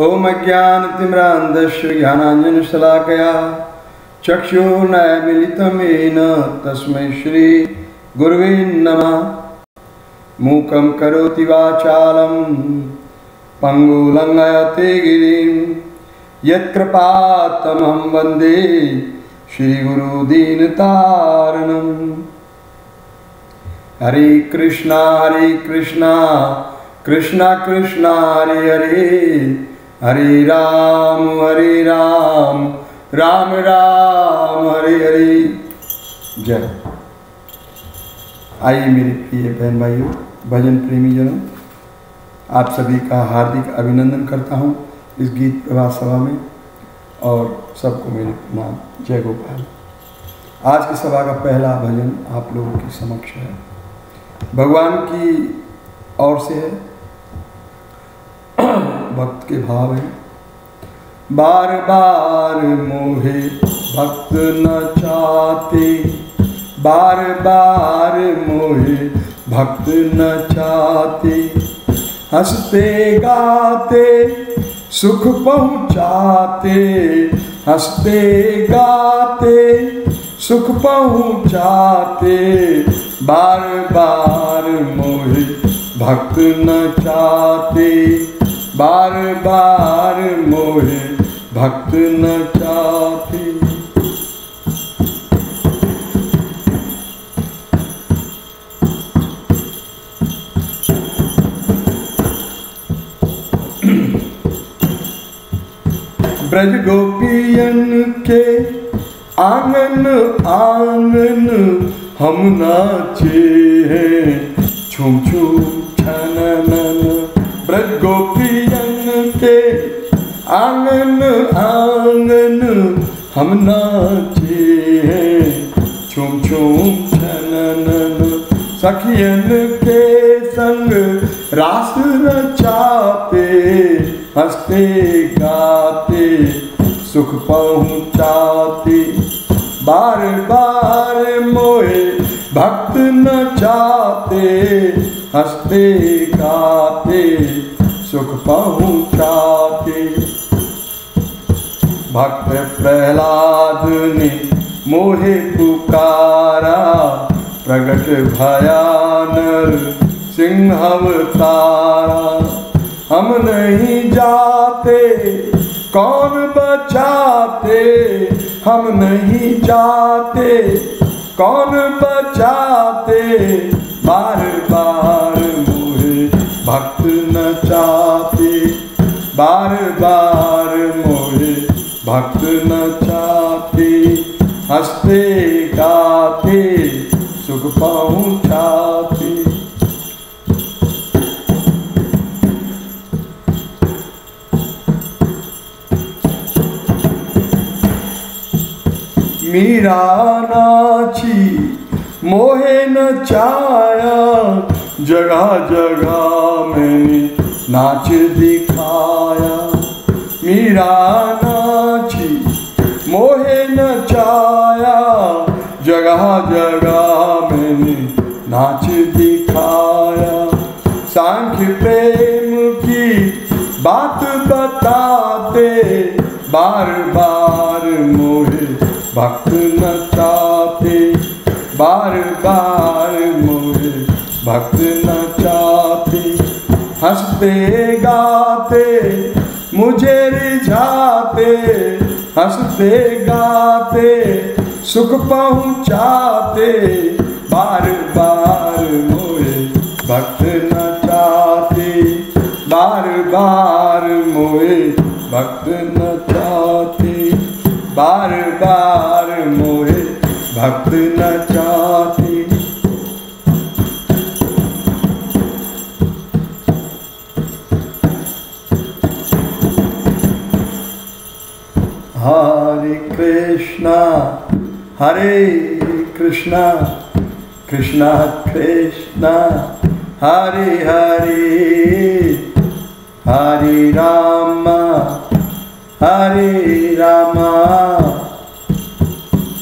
ॐ अज्ञानतिम्रान्धस्य ज्ञानाञ्जनशलाकया चक्षुर्नयमिलितं येन तस्मै श्रीगुरुवे नमः। मूकं करोति वाचालं पङ्गुलङ्घयते गिरिं यत्कृपात्तमहं वंदे श्रीगुरुदीनतारणम् हरे कृष्णा हरे कृष्णा कृष्णा कृष्णा, हरे हरे। हरे राम हरे राम राम राम, हरे हरे। जय। आइए मेरे प्रिय बहन भाइयों, भजन प्रेमी जनों, आप सभी का हार्दिक अभिनंदन करता हूँ इस गीत प्रभात सभा में और सबको मेरे प्रणाम। जय गोपाल। आज की सभा का पहला भजन आप लोगों के समक्ष है। भगवान की ओर से है। भक्त के भाव है। बार बार मोहे भक्त न चाहते। बार बार मोहे भक्त न चाहते। हँसते गाते, सुख पहुँचाते। हँसते गाते, सुख पहुँचाते। बार बार मोहे भक्त न चाहते। बार बार मोहे भक्त न चाहते ब्रज गोपियन के आँगन आँगन हम नाचे हैं। छुम छुम छनन ब्रज के आँगन आँगन हम नाचे हैं। छुम छुम, छनन, सखियन के संग रास रचाते, हँसते, गाते, सुख पहुँचाते। बार बार मोए भक्त न चाहते हँसते, गाते, सुख पहुँचाते। भक्त प्रहलाद ने मोहे पुकारा, प्रगट भयानर सिंह अवतारा हम नहीं जाते, कौन बचाते? हम नहीं जाते, कौन बचाते? बार बार मोहे भक्त न चाहते, बार बार मोहे भक्त न चाहते हँसते गाते, सुख पहुँचाते मीरा नाची, मोहे न चाया जगह जगह मैंने नाच दिखाया। मीरा नाची बार बार मोहे भक्त न चाहते बार बार मोहे भक्त न चाहते हँसते गाते, मुझे रिझाते। हँसते गाते, सुख पहुँचाते। बार बार मोहे भक्त न चाहते बार बार मोहे भक्त न भक्त न चाहते हरे कृष्णा हरे कृष्णा कृष्णा कृष्णा, हरे हरे हरे राम हरे राम।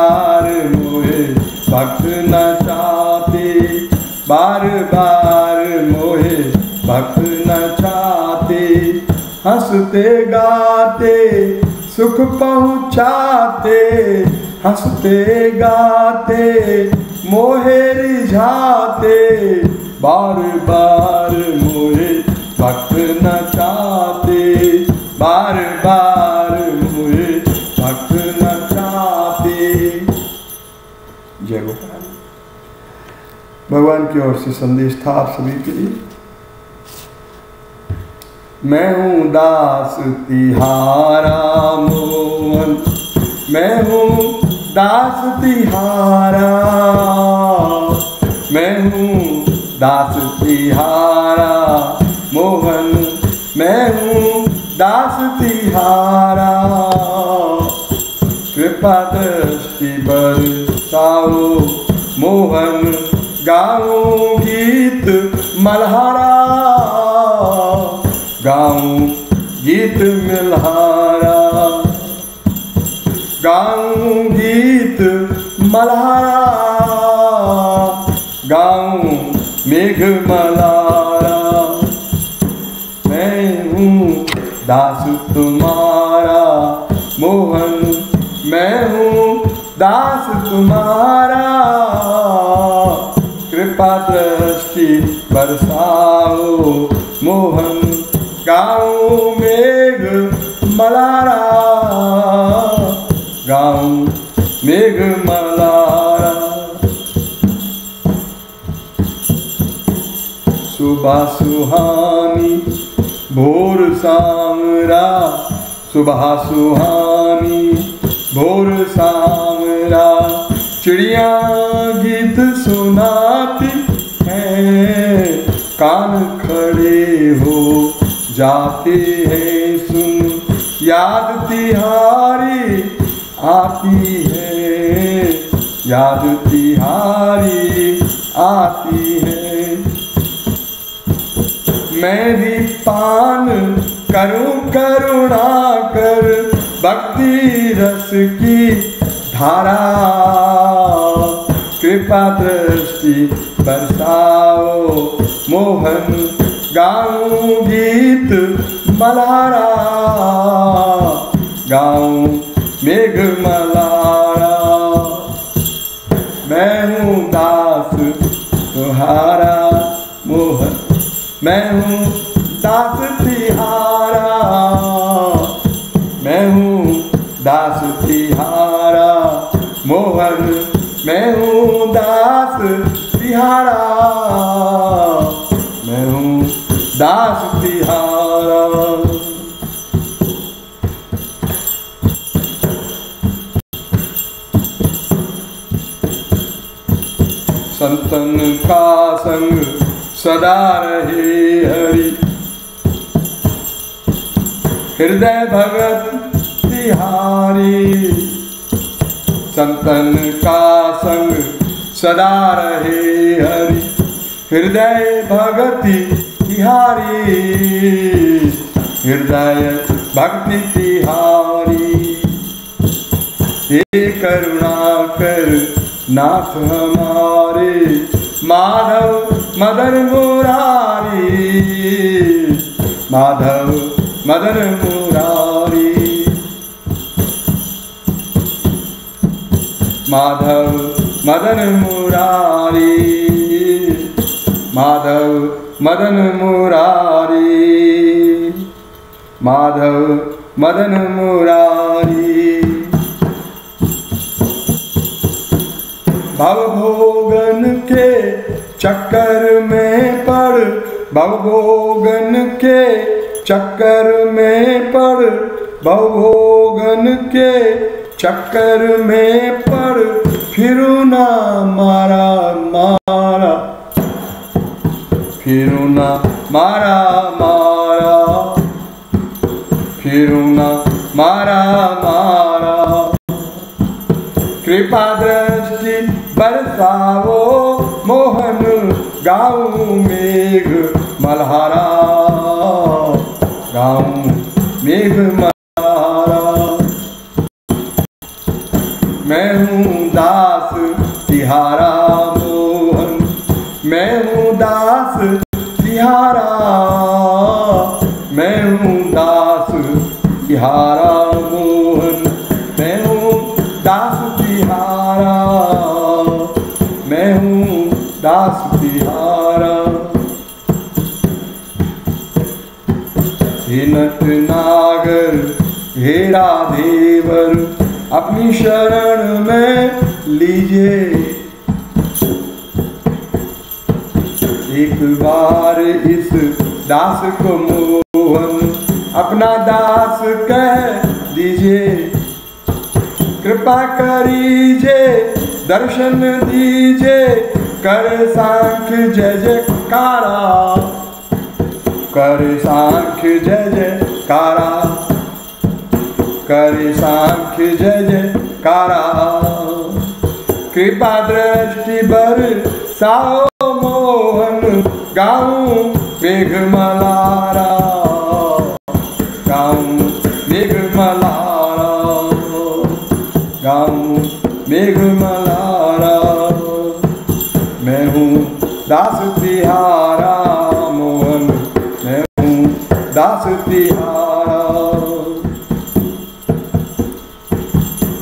मोहे भक्त न चाहते, बार बार मोहे। भक्त न चाहते, हँसते गाते, सुख पहुँचाते, हँसते गाते, मोहे रिझाते। बार बार मोहे, भक्त न चाहते, बार बार भगवान की ओर से संदेश था आप सभी के लिए। मैं हूँ दास तिहारा मोहन। मैं हूँ दास तिहारा। मैं हूँ दास तिहारा मोहन। मैं हूँ दास तिहारा। कृपा दृष्टि बरसाओ मोहन। गाऊं गीत मल्हारा। गाऊं गीत मल्हारा। गाऊं गीत मल्हारा। गाऊं मेघ मलारा मैं हूँ दास तुम्हारा। मोहन, मैं हूँ दास तुम्हारा। कृपा दृष्टि बरसाओ, मोहन गाँव मेघ मलारा। गाँव मेघ मलारा। सुबह सुहानी भोर सामरा। सुबह सुहानी भोर सामरा। चिड़िया गीत सुनाती हैं, कान खड़े हो जाते हैं सुन। याद तिहारी आती है, याद तिहारी आती है। मैं भी पान करूँ, करुणा कर, भक्ति रस की धारा कृपा दृष्टि बरसाओ। मोहन, गाऊं गीत मलारा। गाऊं मेघ मलारा। मैं हूँ दास तुम्हारा मोहन मैं हूँ दास तिहारा। तिहारा मैं हूँ दास तिहारा संतन का संग सदा रहे हरि। हृदय भगत तिहारी। संतन का संग सदा रहे हरि। हृदय भगति तिहारी। हृदय भक्ति तिहारी। हे करुणा कर नाथ हमारे। माधव मदन मुरारी। माधव मदन मुरारी। माधव मदन मुरारी माधव मदन मुरारी माधव मदन मुरारी भवभोगन के चक्कर में पड़, भवभोगन के चक्कर में पड़, भवभोगन के चक्कर में पड़, फिरू ना मारा मारा। फिरू ना मारा मारा। फिरू ना मारा मारा। कृपा दृष्टि बरसावो, मोहन गाऊ मेघ मल्हारा। गाऊ मेघ मैं हूँ दास तिहारा मोहन। मैं हूँ दास तिहारा मैं हूँ दास तिहारा एक बार इस दास को मोहन अपना दास कह दीजिए, कृपा करीजे, दर्शन दीजे, कर सांख्य जय जयकारा, कर सांख्य जय जयकारा, कर सांख्य जय जयकारा। कृपा दृष्टि बर साओ गाऊं मेघ मलारा गाऊं मेघ मलारा गाऊं मेघ मलारा मैं हूँ दास तिहारा, मोहन। मैं हूँ दास तिहारा।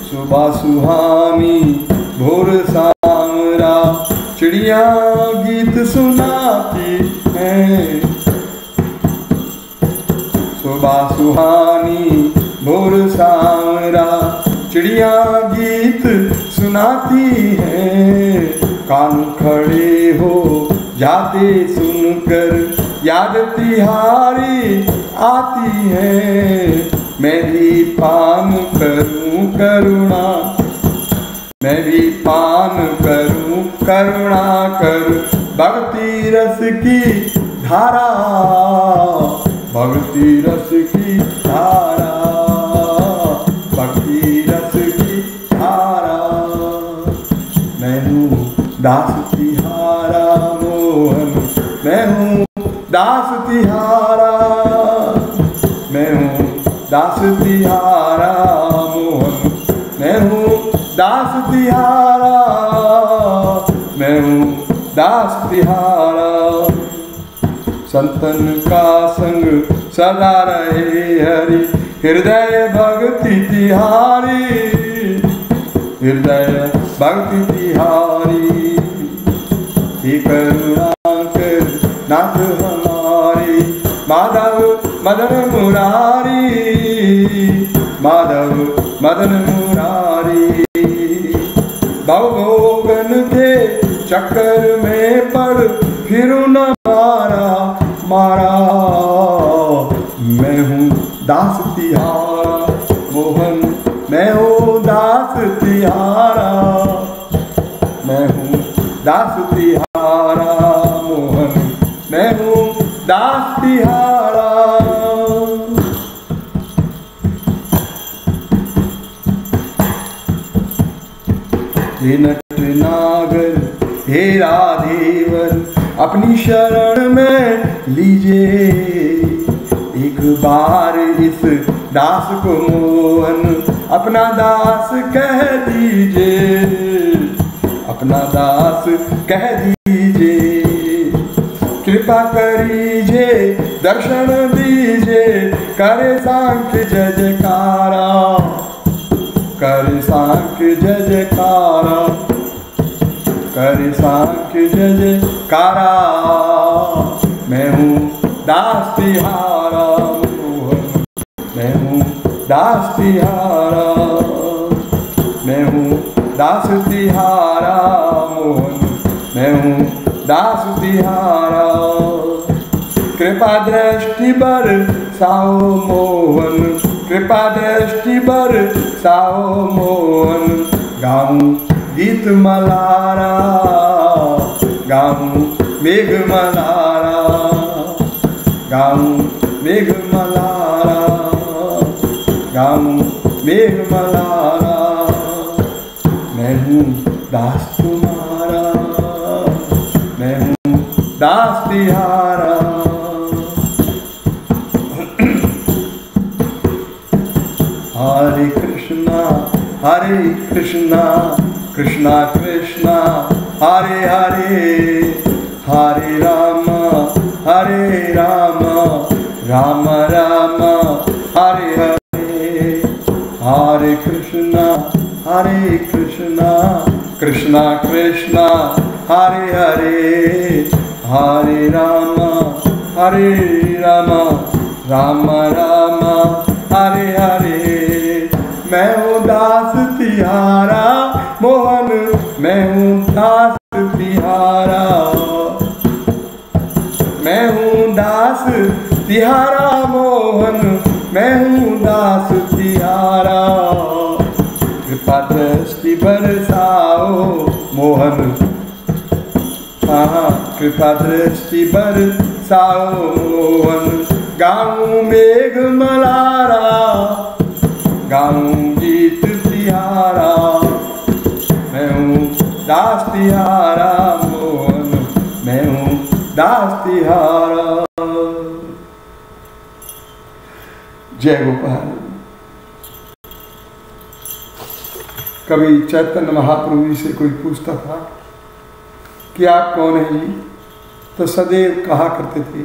सुबह सुहानी भोर सामरा चिड़िया सुनाती हैं। सुबह सुहानी, भोर सामरा चिड़िया गीत सुनाती हैं। कान खड़े हो, जाते सुनकर याद तिहारी आती है। मैं भी पान करूँ करुणा, मैं भी पान करूँ करुणा करूँ, भक्ति रस की धारा। भक्ति रस की धारा, भक्ति रस की धारा। मैं हूँ दास तिहारा मोहन मैं हूँ दास तिहारा। मैं हूँ दास तिहारा मोहन मैं हूँ दास तिहारा। दास तिहारा। संतन का संग सदा रहे हरि। हृदय भक्ति तिहारी। हृदय भक्ति तिहारी। हे नाथ हमारी। माधव मदन मुरारी। माधव मदन मुरारी। भवगोगन के चक्कर में पड़ फिर न मारा मारा। मैं हूँ दास तिहारा, मोहन, मैं हूँ दास तिहारा। मैं हूँ दास तिहारा। दास को मोहन, अपना दास कह दीजिए। अपना दास कह दीजिए। कृपा करीजिए, दर्शन दीजिए। करे जय जयकारा, कर सांख्य जयकारा, कर सांख्य जय जयकारा। मैं हूँ दास तिहारा मैं हूँ दास तिहारा। मैं हूँ दास तिहारा, मोहन। मैं हूँ दास तिहारा। कृपा दृष्टि बर साओ मोहन। कृपा दृष्टि बर साओ मोहन। गाऊं गीत मलारा। गाऊं मेघ मलारा। गाऊं मेघ मलारा। गाऊं मेघ मलारा, मैं हूँ दास तुम्हारा मैं हूँ दास तिहारा। हरे कृष्णा हरे कृष्णा कृष्णा कृष्णा, हरे हरे हरे राम हरे राम राम राम। हरे कृष्णा हरे कृष्णा कृष्णा कृष्णा, हरे हरे हरे राम हरे राम राम राम, हरे हरे। मैं हूँ दास तिहारा, मोहन, मैं हूँ दास तिहारा। मैं हूँ दास तिहारा, मोहन, मैं हूँ दास कृपा दृष्टि बरसाओ मोहन गाऊं मेघ मलारा, गाऊं गीत तिहारा, मैं हूँ दास तिहारा, मोहन, मैं हूँ दास तिहारा। जय गोपाल। कभी चैतन्य महाप्रभु जी से कोई पूछता था कि आप कौन हैं जी? तो सदैव कहा करते थे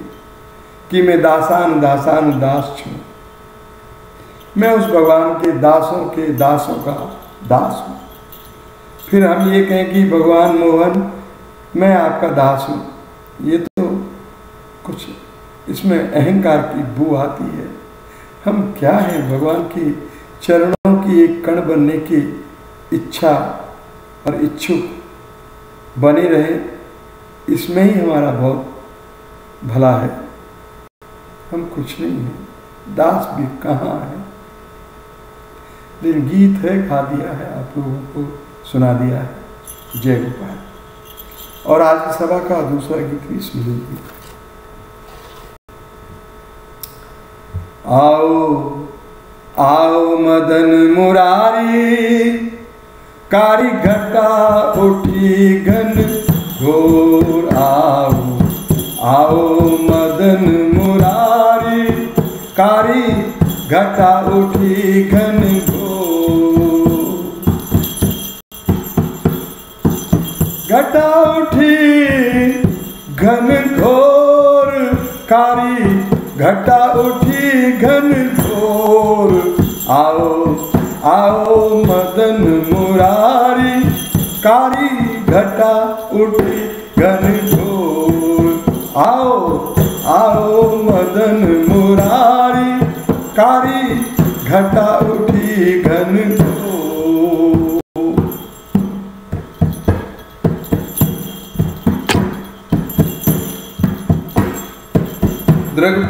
कि मैं दासान दासान दास छूँ। मैं उस भगवान के दासों के दासों का दास हूँ। फिर हम ये कहें कि भगवान मोहन, मैं आपका दास हूँ। ये तो कुछ इसमें अहंकार की बू आती है। हम क्या हैं भगवान की चरणों की एक कण बनने की इच्छा और इच्छुक बने रहे? इसमें ही हमारा बहुत भला है। हम कुछ नहीं हैं। दास भी कहाँ है? लेकिन गीत है, खा दिया है, आप लोगों को सुना दिया है। जय गोपाल। और आज की सभा का दूसरा गीत भी सुन लीजिए। आओ आओ मदन मुरारी, कारी घटा उठी घन घोर आओ आओ मदन मुरारी, कारी घटा उठी घन घटा उठी घन घोर, कारी घटा उठी घन घोर। आओ आओ मदन मुरारी, कारी घटा उठी घन घोर आओ आओ मदन मुरारी, कारी, घटा उठी घन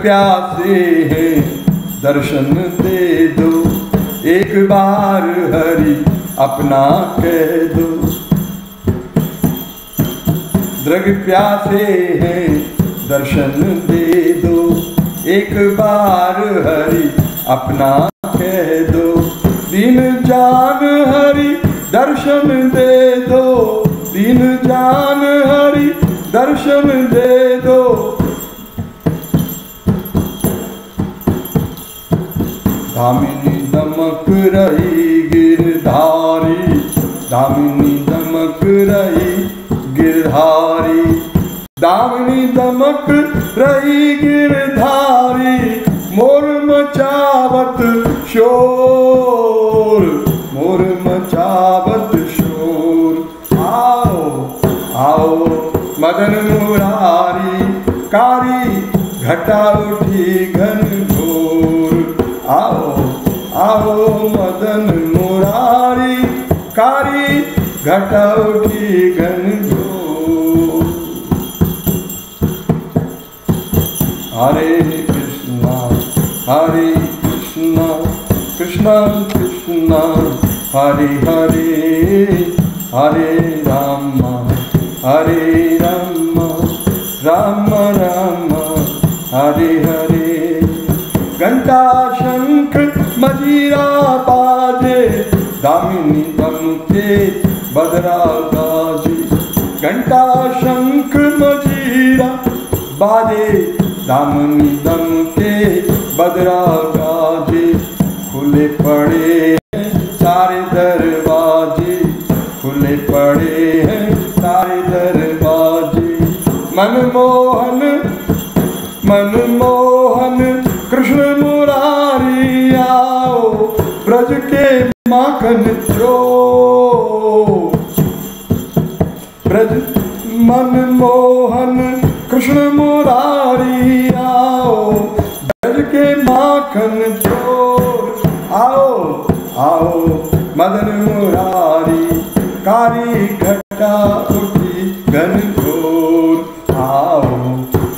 प्यासे हैं, दर्शन दे दो। एक बार हरि अपना कह दो। दृग प्यासे हैं, दर्शन दे दो। एक बार हरि अपना कह दो। दिन जान हरि दर्शन दे दो। दिन जान हरि दर्शन दे दो। दामिनी दमक रही गिरधारी। दामिनी दमक रही गिरधारी। दामिनी दमक रही गिरधारी, मोर मचावत शोर, मोर मचावत शोर। आओ आओ, मदन मुरारी, कारी घटा उठी घन घोर आओ आओ, मदन मुरारी, कारी घटा उठी घन घोर हरे कृष्णा हरे कृष्णा कृष्णा कृष्णा हरे हरे हरे राम हरे राम राम राम हरे हरे। घंटा शंख मजीरा बाजे दम के बदरा गाजे। घंटा शंख मजीरा बाजे दामिनी दम के बदरा गाजे खुले पड़े चार सारे माखन चोर। आओ आओ, मदन मुरारी, कारी घटा उठी घन घोर आओ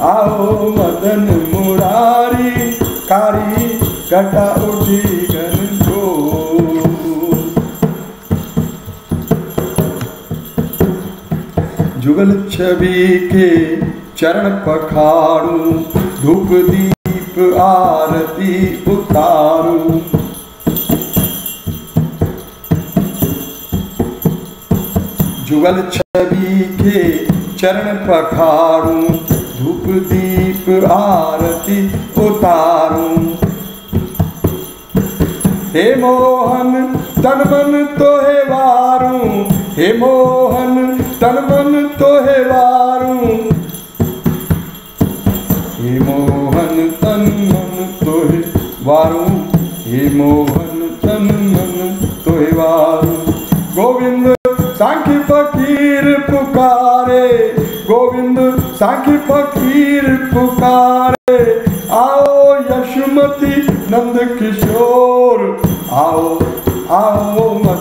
आओ, मदन मुरारी, कारी घटा उठी घन घोर जुगल छवि के चरण पखाड़ू, धूप दीप आरती उतारू जुगल छवि के चरण पखाड़ू धूप दीप आरती उतारू। हे मोहन, तन मन तो है वारू। हे मोहन, तन मन तो है वारू। वारू, हे मोहन तन मन तो है वारू। गोविंद, सांखी फकीर पुकारे। गोविंद, सांखी फकीर पुकारे। आओ यशुमती नंद किशोर, आओ आओ मदन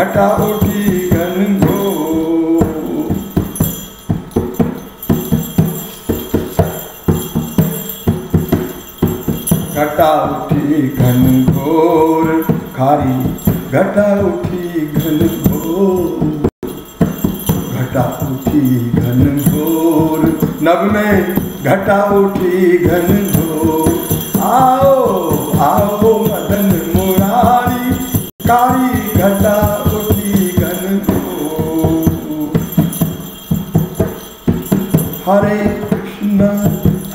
घटा उठी घन घटा उठी घन घोर, खारी, घटा उठी घन घोर। घटा उठी घन घोर, नभ में घटा उठी घन घोर। आओ आओ मदन मुरारी, कारी घटा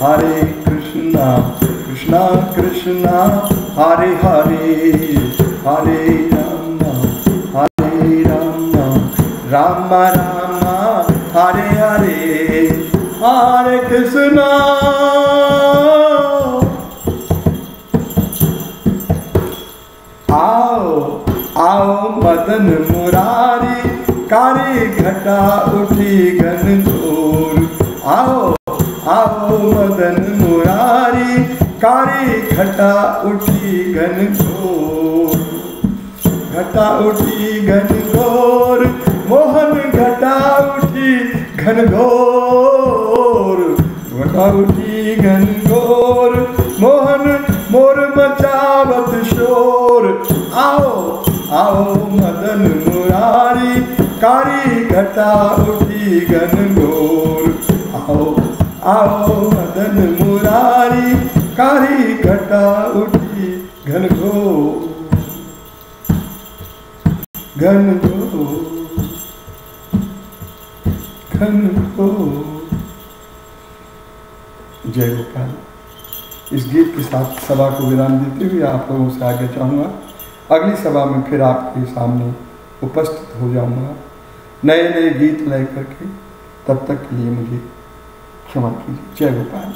हरे कृष्णा कृष्णा कृष्णा, हरे हरे हरे राम हरे राम राम राम, हरे हरे हरे कृष्णा। आओ आओ मदन मुरारी, कारी घटा उठी घन आओ आओ मदन मुरारी, कारी घटा उठी घन घोर घटा उठी घन घोर मोहन घटा उठी घन घोर। घटा उठी घन घोर मोहन मोर मचावत शोर। आओ आओ मदन मुरारी, कारी घटा उठी घन घोर आओ आओ मदन मुरारी, कारी घटा उठी, घन घोर घन घोर घन घोर जय गोपाल। इस गीत के साथ सभा को विराम देते हुए आप लोगों से आगे चाहूँगा अगली सभा में फिर आपके सामने उपस्थित हो जाऊँगा। नए नए गीत ले करके तब तक के लिए मुझे क्षमा कीजिए जय गोपाल